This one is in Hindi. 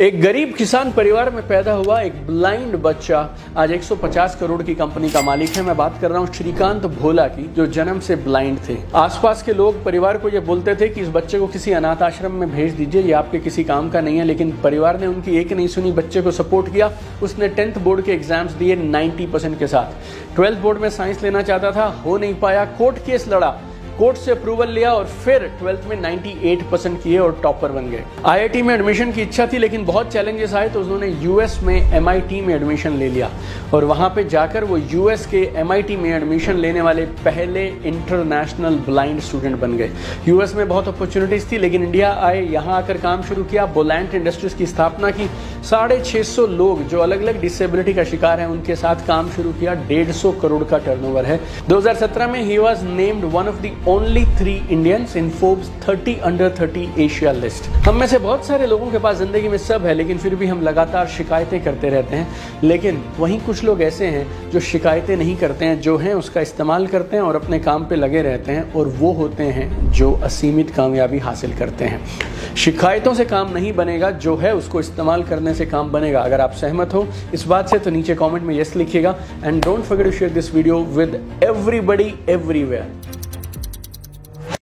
एक गरीब किसान परिवार में पैदा हुआ एक ब्लाइंड बच्चा। आज 150 करोड़ की कंपनी का मालिक है। मैं बात कर रहा हूँ श्रीकांत भोला की, जो जन्म से ब्लाइंड थे। आसपास के लोग परिवार को ये बोलते थे कि इस बच्चे को किसी अनाथ आश्रम में भेज दीजिए, ये आपके किसी काम का नहीं है। लेकिन परिवार ने उनकी एक नहीं सुनी, बच्चे को सपोर्ट किया। उसने टेंथ बोर्ड के एग्ज़ाम्स दिए 90 परसेंट के साथ। ट्वेल्थ बोर्ड में साइंस लेना चाहता था, हो नहीं पाया। कोर्ट केस लड़ा। कोर्ट से अप्रूवल लिया और फिर ट्वेल्थ में 98 परसेंट किए और टॉपर बन गए। आईआईटी में एडमिशन की इच्छा थी, लेकिन बहुत चैलेंजेस आए तो उन्होंने यूएस में एमआईटी में एडमिशन ले लिया। और वहाँ पे जाकर वो यूएस के एमआईटी में एडमिशन लेने वाले पहले इंटरनेशनल ब्लाइंड स्टूडेंट बन गए। यूएस में बहुत अपॉर्चुनिटीज़ थी, लेकिन इंडिया आए, यहाँ आकर काम शुरू किया बोलैंड इंडस्ट्रीज़ की स्थापना की। साढ़े छह सौ लोग जो अलग अलग डिसेबिलिटी का शिकार है, उनके साथ काम शुरू किया। डेढ़ सौ करोड़ का टर्नओवर है। 2017 में ही was named one of the only three Indians in Forbes 30 under 30 Asia list हम में से बहुत सारे लोगों के पास ज़िंदगी में सब है, लेकिन फिर भी हम लगातार शिकायतें करते रहते हैं। लेकिन वहीं कुछ लोग ऐसे हैं जो शिकायतें नहीं करते हैं, जो हैं उसका इस्तेमाल करते हैं और अपने काम पे लगे रहते हैं और वो होते हैं जो असीमित कामयाबी हासिल करते हैं। शिकायतों से काम नहीं बनेगा, जो है उसको इस्तेमाल करने से काम बनेगा। अगर आप सहमत हो, इस बात से तो नीचे कमेंट में यस लिखिएगा। And don't forget to share this video with everybody everywhere